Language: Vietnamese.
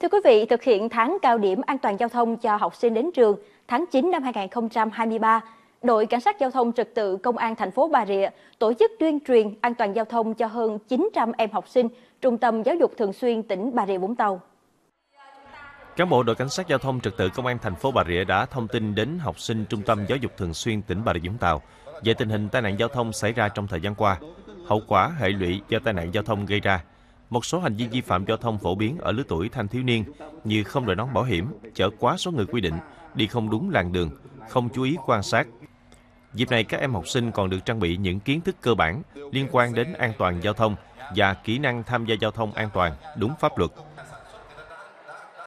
Thưa quý vị, thực hiện tháng cao điểm an toàn giao thông cho học sinh đến trường tháng 9 năm 2023, đội cảnh sát giao thông trật tự công an thành phố Bà Rịa tổ chức tuyên truyền an toàn giao thông cho hơn 900 em học sinh Trung tâm Giáo dục Thường xuyên tỉnh Bà Rịa Vũng Tàu. Cán bộ đội cảnh sát giao thông trật tự công an thành phố Bà Rịa đã thông tin đến học sinh Trung tâm Giáo dục Thường xuyên tỉnh Bà Rịa Vũng Tàu về tình hình tai nạn giao thông xảy ra trong thời gian qua, hậu quả hệ lụy do tai nạn giao thông gây ra, một số hành vi vi phạm giao thông phổ biến ở lứa tuổi thanh thiếu niên như không đội nón bảo hiểm, chở quá số người quy định, đi không đúng làn đường, không chú ý quan sát. Dịp này các em học sinh còn được trang bị những kiến thức cơ bản liên quan đến an toàn giao thông và kỹ năng tham gia giao thông an toàn, đúng pháp luật.